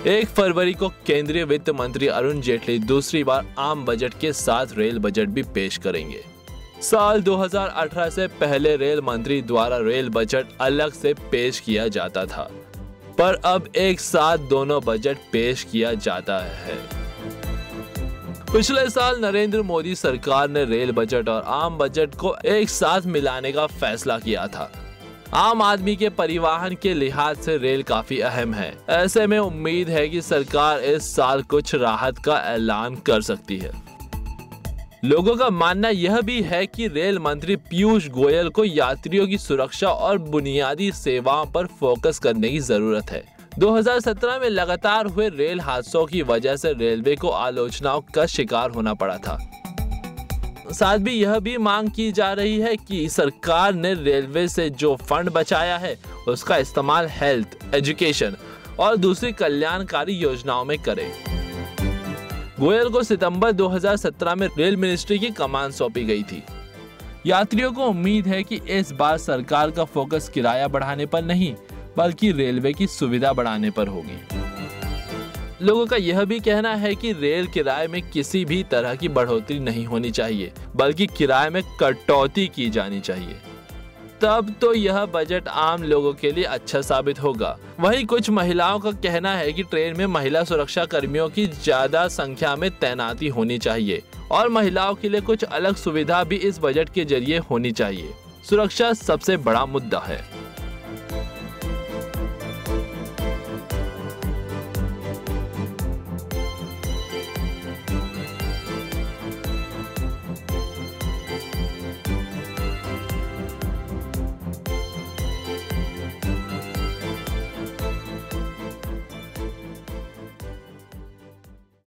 एक फरवरी को केंद्रीय वित्त मंत्री अरुण जेटली दूसरी बार आम बजट के साथ रेल बजट भी पेश करेंगे। साल 2018 से पहले रेल मंत्री द्वारा रेल बजट अलग से पेश किया जाता था, पर अब एक साथ दोनों बजट पेश किया जाता है। पिछले साल नरेंद्र मोदी सरकार ने रेल बजट और आम बजट को एक साथ मिलाने का फैसला किया था। आम आदमी के परिवहन के लिहाज से रेल काफ़ी अहम है। ऐसे में उम्मीद है कि सरकार इस साल कुछ राहत का ऐलान कर सकती है। लोगों का मानना यह भी है कि रेल मंत्री पीयूष गोयल को यात्रियों की सुरक्षा और बुनियादी सेवाओं पर फोकस करने की ज़रूरत है। 2017 में लगातार हुए रेल हादसों की वजह से रेलवे को आलोचनाओं का शिकार होना पड़ा था। साथ भी यह भी मांग की जा रही है कि सरकार ने रेलवे से जो फंड बचाया है, उसका इस्तेमाल हेल्थ, एजुकेशन और दूसरी कल्याणकारी योजनाओं में करे। गोयल को सितंबर 2017 में रेल मिनिस्ट्री की कमान सौंपी गई थी। यात्रियों को उम्मीद है कि इस बार सरकार का फोकस किराया बढ़ाने पर नहीं, बल्कि रेलवे की सुविधा बढ़ाने पर होगी। लोगों का यह भी कहना है कि रेल किराए में किसी भी तरह की बढ़ोतरी नहीं होनी चाहिए, बल्कि किराए में कटौती की जानी चाहिए। तब तो यह बजट आम लोगों के लिए अच्छा साबित होगा। वहीं कुछ महिलाओं का कहना है कि ट्रेन में महिला सुरक्षा कर्मियों की ज़्यादा संख्या में तैनाती होनी चाहिए, और महिलाओं के लिए कुछ अलग सुविधा भी इस बजट के ज़रिए होनी चाहिए। सुरक्षा सबसे बड़ा मुद्दा है।